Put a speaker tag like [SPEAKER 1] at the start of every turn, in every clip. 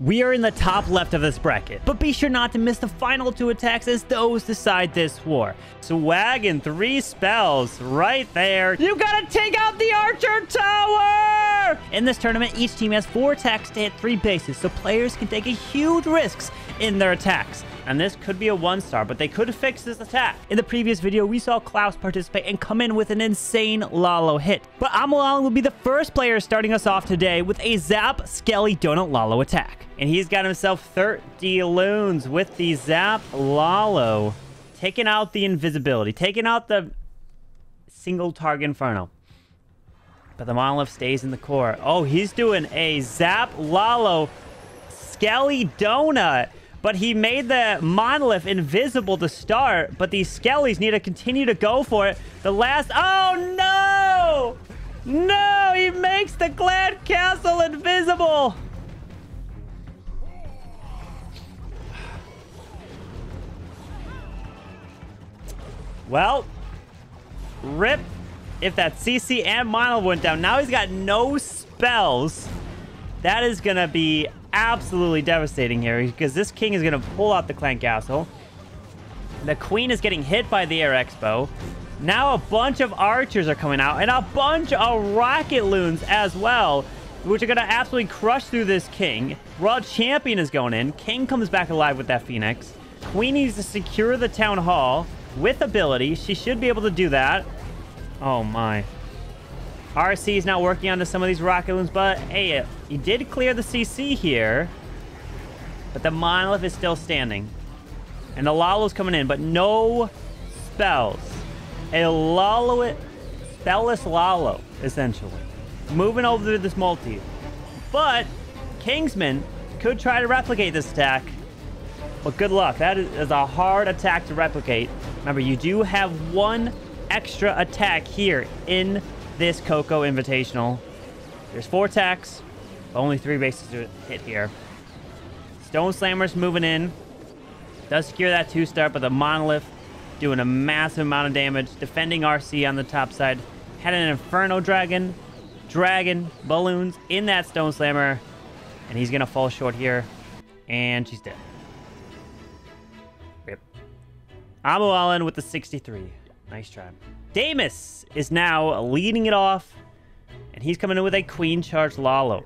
[SPEAKER 1] We are in the top left of this bracket, but be sure not to miss the final two attacks as those decide this war. Swaggin, three spells right there. You gotta take out the Archer Tower! In this tournament, each team has four attacks to hit three bases, so players can take a huge risks in their attacks and this could be a one star, but they could fix this attack. In the previous video, we saw Klaus participate and come in with an insane Lalo hit. But Almualin will be the first player starting us off today with a Zap Skelly Donut Lalo attack. And he's got himself 30 loons with the Zap Lalo. Taking out the invisibility, taking out the single target Inferno. But the monolith stays in the core. Oh, he's doing a Zap Lalo Skelly Donut. But he made the monolith invisible to start. But these skellies need to continue to go for it. The last... Oh, no! No! He makes the Clan Castle invisible! Well, rip if that CC and monolith went down. Now he's got no spells. That is going to be absolutely devastating here because this king is going to pull out the clan castle. The queen is getting hit by the air expo. Now a bunch of archers are coming out and a bunch of rocket loons as well, which are going to absolutely crush through this king. World champion is going in. King comes back alive with that phoenix. Queen needs to secure the town hall with ability. She should be able to do that. Oh my. RC is now working onto some of these rocket loons, but hey, uh, he did clear the CC here. But the monolith is still standing. And the Lalo's coming in, but no spells. A Lalo, spellless Lalo, essentially. Moving over to this multi. But Kingsman could try to replicate this attack. But good luck. That is a hard attack to replicate. Remember, you do have one extra attack here in this Coco Invitational. There's four attacks, only three bases to hit here. Stone Slammer's moving in. Does secure that two-star, but the Monolith doing a massive amount of damage. Defending RC on the top side. Had an Inferno Dragon, Dragon, Balloons in that Stone Slammer. And he's going to fall short here. And she's dead. Rip. Almualin with the 63. Nice try. Staymus is now leading it off. And he's coming in with a Queen Charge Lalo.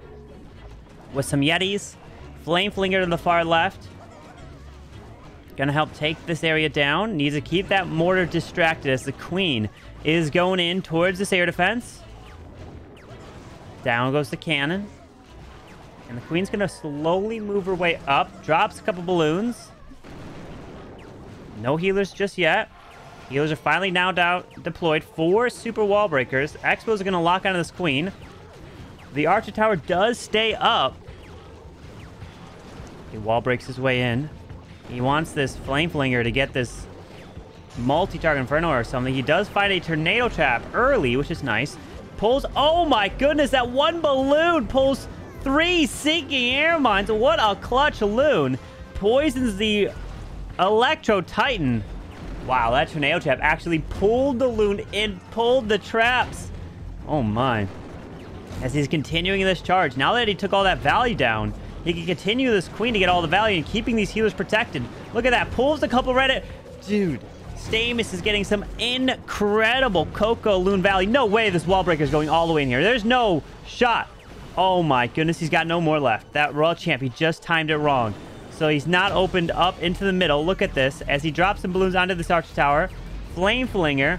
[SPEAKER 1] With some Yetis. Flame Flinger to the far left. Gonna help take this area down. Needs to keep that mortar distracted as the Queen is going in towards this air defense. Down goes the cannon. And the Queen's gonna slowly move her way up. Drops a couple balloons. No healers just yet. Healers are finally now deployed. Four super wall breakers. Expos are going to lock onto this queen. The Archer Tower does stay up. He wall breaks his way in. He wants this Flame Flinger to get this multi-target Inferno or something. He does find a Tornado Trap early, which is nice. Pulls... Oh my goodness, that one balloon pulls three Seeking Air Mines. What a clutch loon. Poisons the Electro Titan. Wow, that tornado trap actually pulled the loon and pulled the traps. Oh my. As he's continuing this charge, now that he took all that value down, he can continue this queen to get all the value and keeping these healers protected. Look at that, pulls a couple Reddit. Dude, Staymus is getting some incredible Coco Loon Valley. No way this wall breaker is going all the way in here. There's no shot. Oh my goodness, he's got no more left. That Royal Champ, he just timed it wrong. So he's not opened up into the middle. Look at this. As he drops some balloons onto this arch tower. Flame Flinger.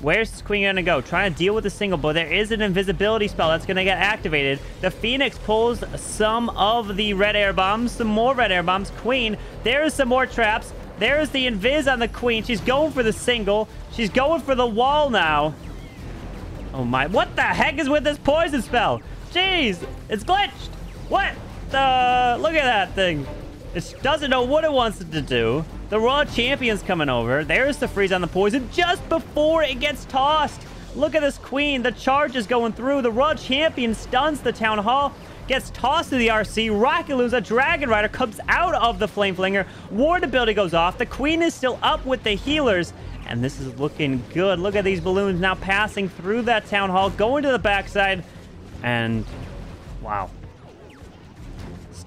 [SPEAKER 1] Where's this queen going to go? Trying to deal with the single, but there is an invisibility spell that's going to get activated. The Phoenix pulls some of the red air bombs. Some more red air bombs. Queen. There's some more traps. There's the invis on the queen. She's going for the single. She's going for the wall now. Oh my. What the heck is with this poison spell? Jeez. It's glitched. What? The... Look at that thing. It doesn't know what it wants it to do. The Royal Champion's coming over. There's the freeze on the poison just before it gets tossed. Look at this queen. The charge is going through. The Royal Champion stuns the Town Hall. Gets tossed to the RC. Rocket Loons, a Dragon Rider, comes out of the Flame Flinger. Ward ability goes off. The queen is still up with the healers. And this is looking good. Look at these balloons now passing through that Town Hall, going to the backside. And, wow.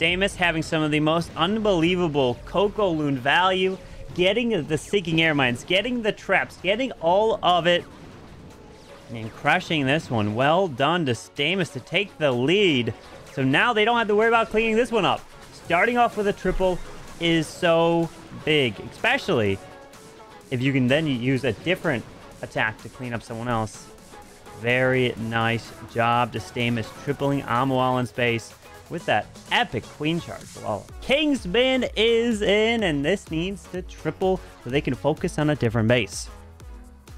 [SPEAKER 1] Staymus having some of the most unbelievable Coco Loon value, getting the Seeking Air Mines, getting the traps, getting all of it, and crushing this one. Well done to Staymus to take the lead. So now they don't have to worry about cleaning this one up. Starting off with a triple is so big, especially if you can then use a different attack to clean up someone else. Very nice job to Staymus tripling Amual in space with that epic queen charge. Well, Kingsman is in, and this needs to triple so they can focus on a different base.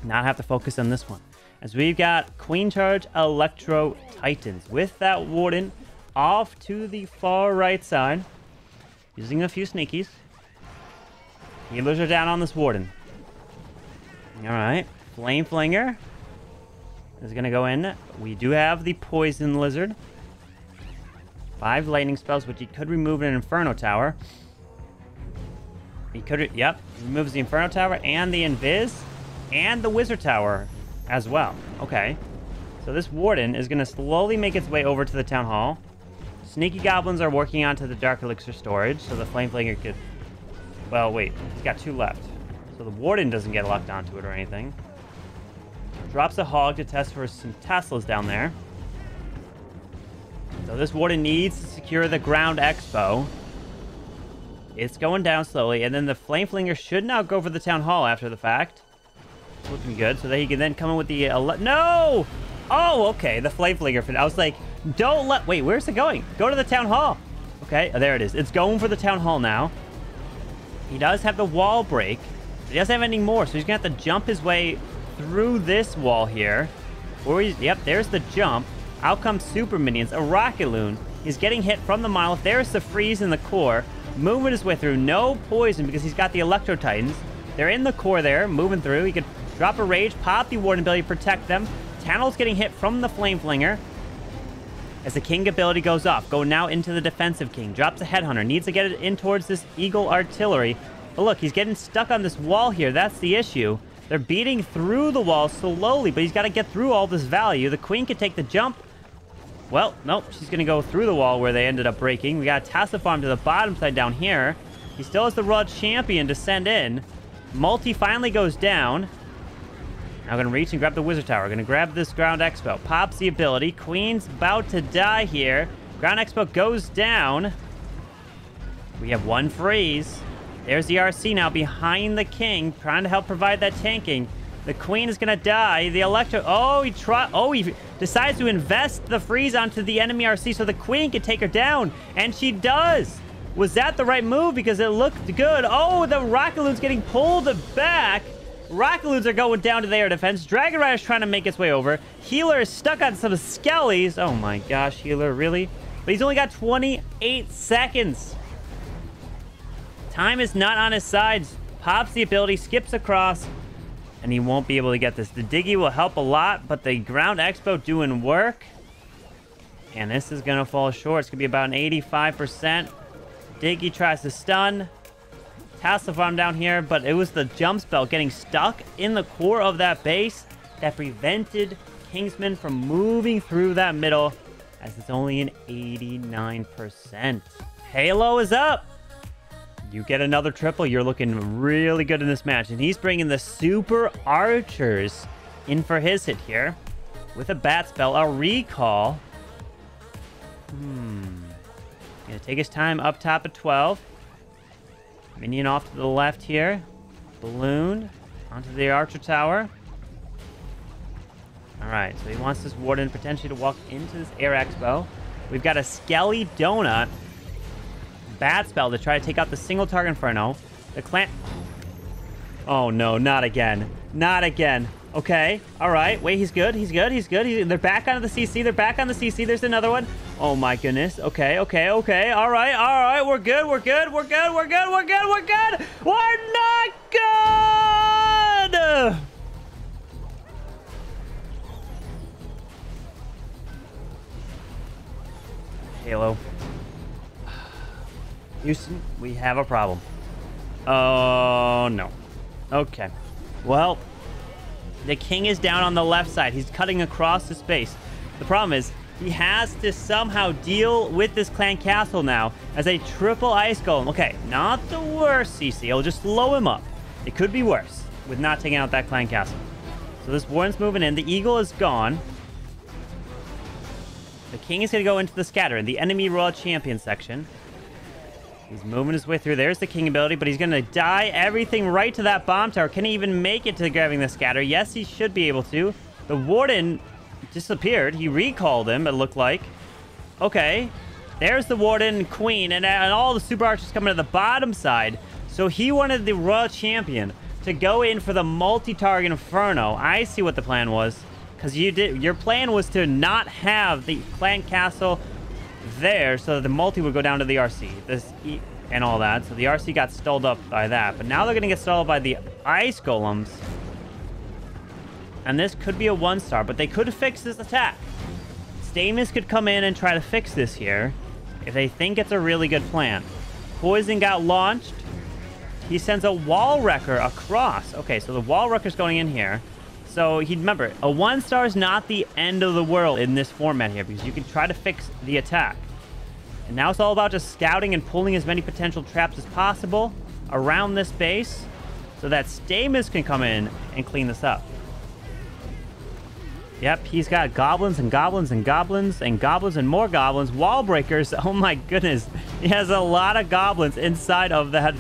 [SPEAKER 1] Not have to focus on this one. As we've got Queen Charge Electro Titans with that Warden off to the far right side. Using a few sneakies. Healers are down on this Warden. Alright. Flame Flinger is going to go in. We do have the Poison Lizard. Five lightning spells, which he could remove an Inferno Tower. He could, yep, removes the Inferno Tower and the Invis and the Wizard Tower as well. Okay. So this Warden is going to slowly make its way over to the Town Hall. Sneaky Goblins are working onto the Dark Elixir storage, so the Flame Flinger could... Well, wait. He's got two left. So the Warden doesn't get locked onto it or anything. Drops a hog to test for some Teslas down there. So this warden needs to secure the ground expo. It's going down slowly, and then the flame flinger should now go for the town hall after the fact. Looking good, so that he can then come in with the... no! Oh, okay, the flame flinger. I was like, don't let... Wait, where's it going? Go to the town hall. Okay, oh, there it is. It's going for the town hall now. He does have the wall break. He doesn't have any more, so he's going to have to jump his way through this wall here. Or he's, yep, there's the jump. Out comes super minions, a rocket loon. He's getting hit from the mile. There's the freeze in the core. Moving his way through. No poison because he's got the Electro Titans. They're in the core there, moving through. He could drop a rage, pop the Warden ability, protect them. Tannel's getting hit from the Flame Flinger. As the King ability goes off, go now into the defensive King. Drops a Headhunter, needs to get it in towards this Eagle Artillery. But look, he's getting stuck on this wall here. That's the issue. They're beating through the wall slowly, but he's got to get through all this value. The queen can take the jump. Well, nope, she's going to go through the wall where they ended up breaking. We got Tesla Farm to the bottom side down here. He still has the Royal Champion to send in. Multi finally goes down. Now going to reach and grab the Wizard Tower. Going to grab this Ground Expo. Pops the ability. Queen's about to die here. Ground Expo goes down. We have one freeze. There's the RC now behind the king, trying to help provide that tanking. The queen is gonna die. The electro. Oh, he try. Oh, he decides to invest the freeze onto the enemy RC so the queen can take her down, and she does. Was that the right move? Because it looked good. Oh, the Rockaloon's getting pulled back. Rockaloons are going down to their defense. Dragon Rider's trying to make its way over. Healer is stuck on some skellies. Oh my gosh, Healer, really? But he's only got 28 seconds. Time is not on his side. Pops the ability, skips across, and he won't be able to get this. The Diggy will help a lot, but the Ground Expo doing work. And this is going to fall short. It's going to be about an 85%. Diggy tries to stun. Tesla Farm down here, but it was the jump spell getting stuck in the core of that base that prevented Kingsman from moving through that middle as it's only an 89%. Halo is up! You get another triple, you're looking really good in this match. And he's bringing the Super Archers in for his hit here. With a Bat Spell, a Recall. Hmm. Gonna take his time up top at 12. Minion off to the left here. Balloon onto the Archer Tower. Alright, so he wants this Warden potentially to walk into this Air Expo. We've got a Skelly Donut Bat Spell to try to take out the single target Inferno. The clan... Oh, no, not again. Not again. Okay, all right. Wait, he's good. He's good. He's good. He's, they're back on the CC. They're back on the CC. There's another one. Oh, my goodness. Okay, okay, okay. All right, all right. We're good. We're good. We're good. We're good. We're good. We're good. We're not good! Houston, we have a problem. Oh, no. Okay. Well, the king is down on the left side. He's cutting across the space. The problem is, He has to somehow deal with this clan castle now as a triple ice golem. Okay, not the worst, CC. It'll just slow him up. It could be worse with not taking out that clan castle. So this warden's moving in. The eagle is gone. The king is going to go into the scatter in the enemy royal champion section. He's moving his way through. There's the king ability, but he's going to die everything right to that bomb tower. Can he even make it to grabbing the scatter? Yes, he should be able to. The warden disappeared. He recalled him, it looked like. Okay. There's the warden queen, and, and all the super archers coming to the bottom side. So he wanted the royal champion to go in for the multi-target inferno. I see what the plan was. Because you did your plan was to not have the clan castle there so that the multi would go down to the RC. This e and all that. So the RC got stalled up by that. But now they're going to get stalled by the ice golems. And this could be a one star, but they could fix this attack. Staymus could come in and try to fix this here if they think it's a really good plan. Poison got launched. He sends a wall wrecker across. Okay, so the wall wrecker's going in here. So he remember, a one star is not the end of the world in this format here because you can try to fix the attack. And now it's all about just scouting and pulling as many potential traps as possible around this base so that Staymus can come in and clean this up. Yep, he's got goblins and goblins and goblins and goblins and more goblins. Wall breakers. Oh my goodness. He has a lot of goblins inside of that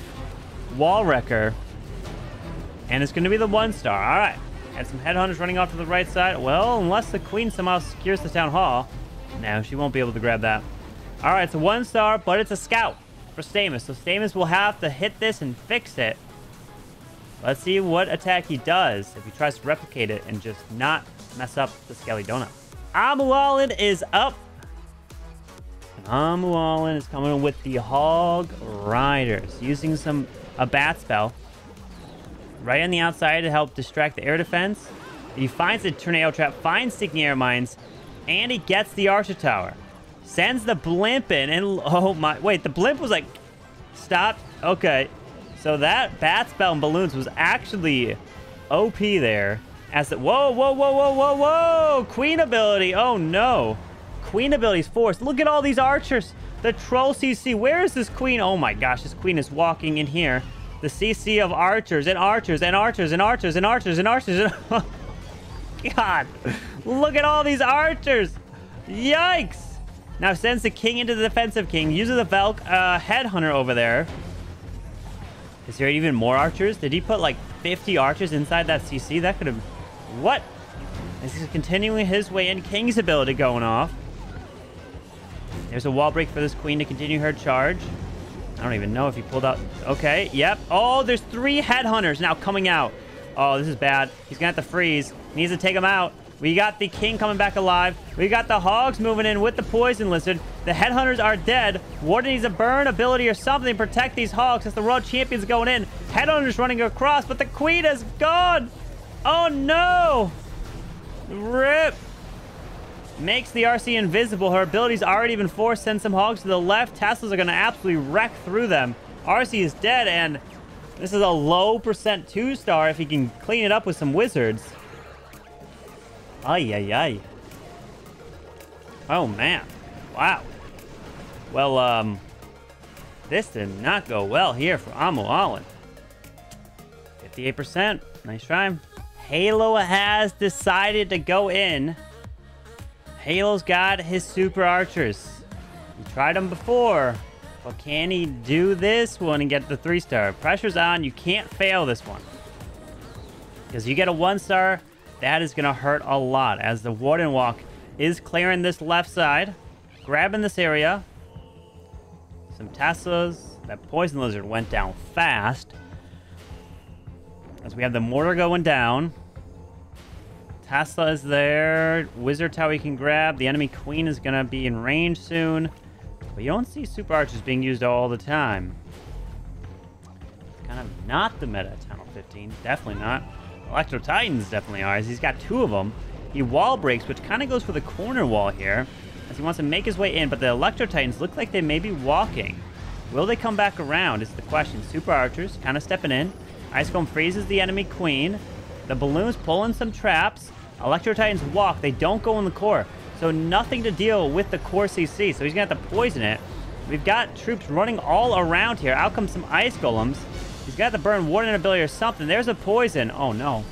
[SPEAKER 1] wall wrecker. And it's going to be the one star. All right. And some headhunters running off to the right side. Well, unless the queen somehow secures the town hall. No, she won't be able to grab that. All right, it's a one star, but it's a scout for Staymus. So Staymus will have to hit this and fix it. Let's see what attack he does if he tries to replicate it and just not mess up the Skelly Donut. Almualin is up. Almualin is coming with the Hog Riders, using some a bat spell right on the outside to help distract the air defense. He finds the tornado trap, finds seeking air mines, and he gets the Archer Tower. Sends the blimp in, and oh my, wait, the blimp was like, stopped? Okay. So that bat spell and balloons was actually OP there. As the, whoa, whoa, whoa, whoa, whoa, whoa! Queen ability, oh no. Queen ability's forced. Look at all these archers. The troll CC, where is this queen? Oh my gosh, this queen is walking in here the CC of archers and archers and archers and archers and archers and archers. And God, look at all these archers. Yikes. Now sends the king into the defensive king. Uses the Velk uh, headhunter over there. Is there even more archers? Did he put like 50 archers inside that CC? That could have... What? Is continuing his way in. King's ability going off. There's a wall break for this queen to continue her charge. I don't even know if he pulled out. Okay, yep. Oh, there's three headhunters now coming out. Oh, this is bad. He's gonna have to freeze. He needs to take him out. We got the king coming back alive. We got the hogs moving in with the poison lizard. The headhunters are dead. Warden needs a burn ability or something to protect these hogs as the world champion's going in. Headhunters running across, but the queen is gone. Oh no! Rip! Makes the RC invisible. Her ability's already been forced. Send some hogs to the left. Teslas are going to absolutely wreck through them. RC is dead, and this is a low percent two-star if he can clean it up with some wizards. Ay, ay, ay. Oh, man. Wow. Well, um... This did not go well here for Almualin. 58%. Nice try. Halo has decided to go in Halo's got his super archers. He tried them before. But can he do this one and get the three star? Pressure's on. You can't fail this one. Because you get a one star, that is going to hurt a lot. As the Warden Walk is clearing this left side. Grabbing this area. Some Teslas. That Poison Lizard went down fast. As we have the Mortar going down. Tesla is there. Wizard Tower you can grab. The enemy queen is going to be in range soon. But you don't see super archers being used all the time. It's kind of not the meta Town Hall 15. Definitely not. Electro Titans definitely are, he's got two of them. He wall breaks, which kind of goes for the corner wall here, as he wants to make his way in. But the Electro Titans look like they may be walking. Will they come back around is the question. Super Archers kind of stepping in. Ice Golem freezes the enemy queen. The balloons pulling some traps. Electro Titans walk. They don't go in the core. So nothing to deal with the core CC. So he's going to have to poison it. We've got troops running all around here. Out comes some ice golems. He's got the burn warden ability or something. There's a poison. Oh, no.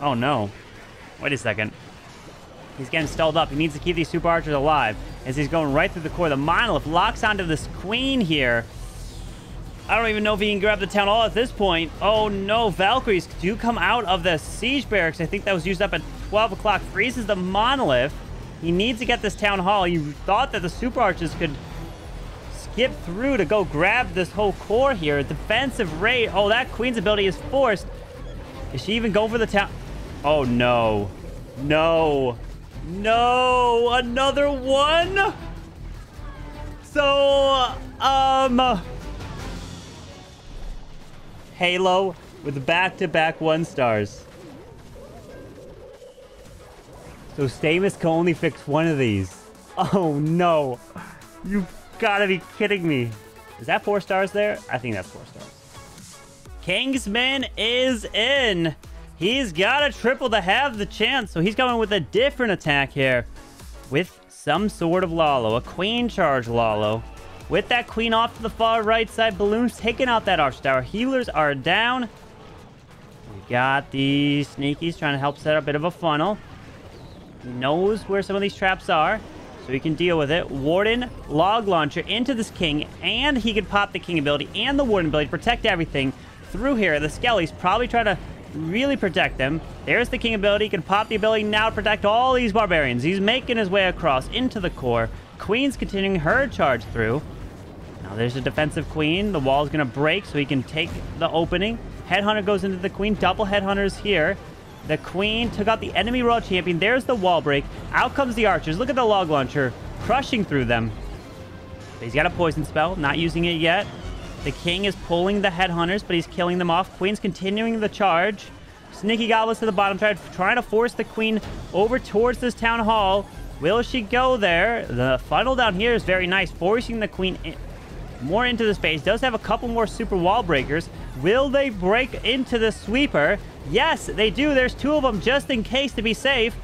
[SPEAKER 1] Oh, no. Wait a second. He's getting stalled up. He needs to keep these super archers alive as he's going right through the core. The monolith locks onto this queen here. I don't even know if he can grab the town hall at this point. Oh no, Valkyries do come out of the siege barracks. I think that was used up at 12 o'clock. Freezes the monolith. He needs to get this town hall. He thought that the super arches could skip through to go grab this whole core here. Defensive raid. Oh, that queen's ability is forced. Is she even going for the town? Oh no. No. No. Another one? So, um... Halo with back-to-back one stars. So Staymus can only fix one of these. Oh no. You've gotta be kidding me. Is that four stars there? I think that's four stars. Kingsman is in. He's got a triple to have the chance. So he's going with a different attack here. With some sort of Lalo. A queen charge Lalo. With that queen off to the far right side, balloons taking out that arch tower. Healers are down. We got the sneakies trying to help set up a bit of a funnel. Knows where some of these traps are, so he can deal with it. Warden, log launcher into this king, and he can pop the king ability and the warden ability to protect everything through here. The Skelly's probably try to really protect them. There's the king ability. He can pop the ability now to protect all these barbarians. He's making his way across into the core. Queen's continuing her charge through. Now there's a defensive queen. The wall's going to break so he can take the opening. Headhunter goes into the queen. Double headhunters here. The queen took out the enemy royal champion. There's the wall break. Out comes the archers. Look at the log launcher crushing through them. He's got a poison spell. Not using it yet. The king is pulling the headhunters, but he's killing them off. Queen's continuing the charge. Sneaky goblins to the bottom, side, trying to force the queen over towards this town hall. Will she go there? The funnel down here is very nice, forcing the queen in more into the space. Does have a couple more super wall breakers. Will they break into the sweeper? Yes, they do. There's two of them just in case to be safe.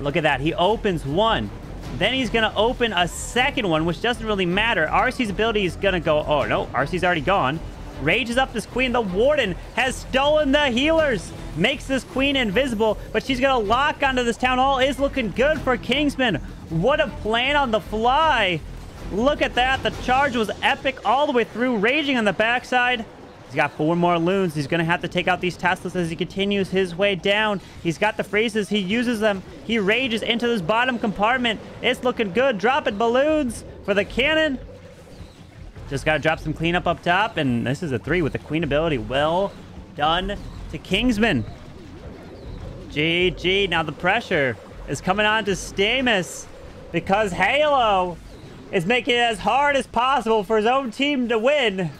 [SPEAKER 1] Look at that. He opens one. Then he's going to open a second one, which doesn't really matter. Arcee's ability is going to go... Oh, no. Arcee's already gone. Rages up this queen. The warden has stolen the healers. Makes this queen invisible, but she's going to lock onto this town hall. Is looking good for Kingsman. What a plan on the fly. Look at that. The charge was epic all the way through, raging on the backside. He's got four more loons. He's going to have to take out these Teslas as he continues his way down. He's got the phrases. He uses them. He rages into this bottom compartment. It's looking good. Dropping balloons for the cannon. Just got to drop some cleanup up top. And this is a three with the queen ability. Well done to Kingsman. GG. Now the pressure is coming on to Staymus because Halo is making it as hard as possible for his own team to win.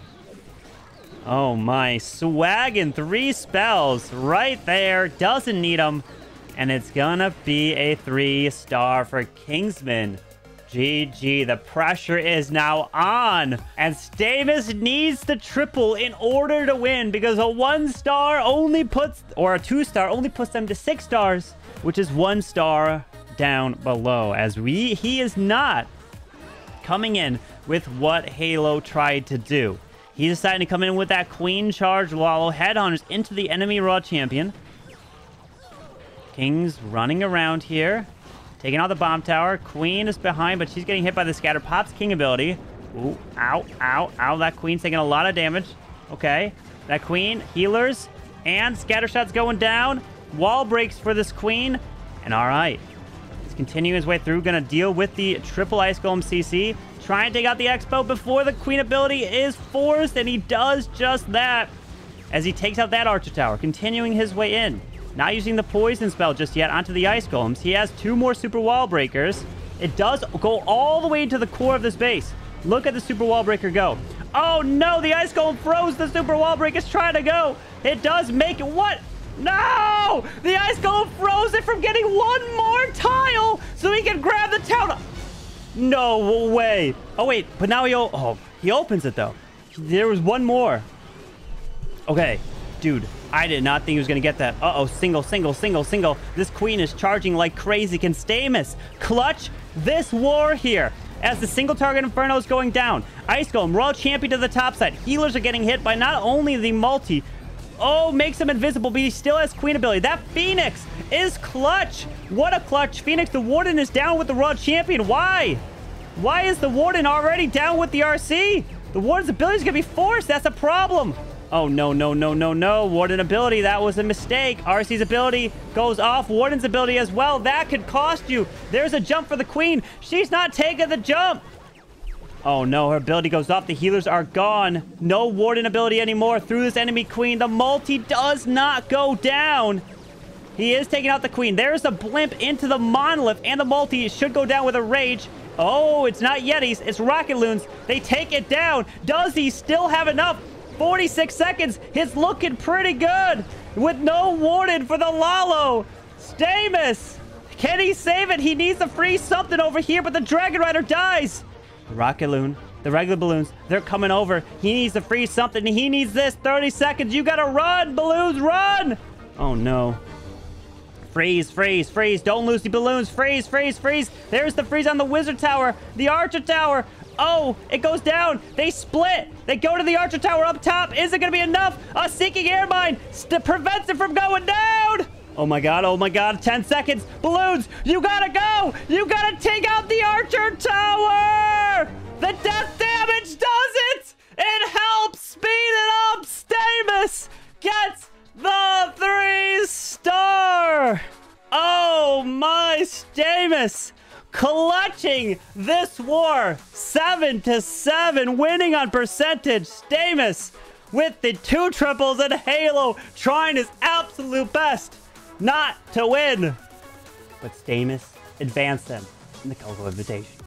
[SPEAKER 1] Oh my, swag and three spells right there. Doesn't need them. And it's gonna be a three star for Kingsman. GG, the pressure is now on. And Staymus needs the triple in order to win because a one star only puts, or a two star only puts them to six stars, which is one star down below. As we, he is not coming in with what Halo tried to do. He decided to come in with that Queen Charge Lalo Headhunters into the enemy Royal Champion. King's running around here. Taking out the bomb tower. Queen is behind, but she's getting hit by the scatter. Pops King ability. Ooh, ow, ow, ow. That Queen's taking a lot of damage. Okay. That Queen, healers, and scatter shots going down. Wall breaks for this Queen. And all right, Continue his way through. To deal with the triple Ice Golem CC. Try and take out the Expo before the Queen ability is forced. And he does just that as he takes out that Archer Tower. Continuing his way in. Not using the Poison spell just yet onto the Ice Golems. He has two more Super Wall Breakers. It does go all the way into the core of this base. Look at the Super Wall Breaker go. Oh no, the Ice Golem froze the Super Wall Breaker. trying to go. It does make it. What? No! The ice golem froze it from getting one more tile so he can grab the town. No way. Oh, wait. But now he... Oh, he opens it, though. There was one more. Okay. Dude, I did not think he was going to get that. Uh-oh, single, single, single, single. This queen is charging like crazy. Can Staymus clutch this war here? As the single target Inferno is going down. Ice Golem, Royal Champion to the top side. Healers are getting hit by not only the multi. Oh, makes him invisible, but he still has Queen ability. That Phoenix is clutch. What a clutch. Phoenix, the Warden is down with the Royal Champion. Why? Why is the Warden already down with the RC? The Warden's ability is going to be forced. That's a problem. Oh, no, no, no, no, no. Warden ability, that was a mistake. RC's ability goes off. Warden's ability as well. That could cost you. There's a jump for the Queen. She's not taking the jump. Oh, no, her ability goes off. The healers are gone. No Warden ability anymore through this enemy Queen. The multi does not go down. He is taking out the Queen. There's a blimp into the Monolith, and the multi should go down with a Rage. Oh, it's not Yetis. It's Rocket Loons. They take it down. Does he still have enough? 46 seconds. He's looking pretty good with no warden for the Lalo. Staymus. Can he save it? He needs to free something over here, but the Dragon Rider dies. The Rocket Loon, the regular balloons, they're coming over. He needs to freeze something. He needs this. 30 seconds. You got to run, balloons, run. Oh, no. Freeze, freeze, freeze. Don't lose the balloons. Freeze, freeze, freeze. There's the freeze on the Wizard Tower, the Archer Tower. Oh, it goes down. They split. They go to the Archer Tower up top. Is it going to be enough? A Seeking Air Mine prevents it from going down. Oh my god, oh my god, 10 seconds. Balloons, you gotta go. You gotta take out the Archer Tower. The death damage does it. It helps speed it up. Staymus gets the three star. Oh my Staymus clutching this war. Seven to seven, winning on percentage. Staymus with the two triples and Halo trying his absolute best not to win. But Staymus advanced them in the Coco Invitation.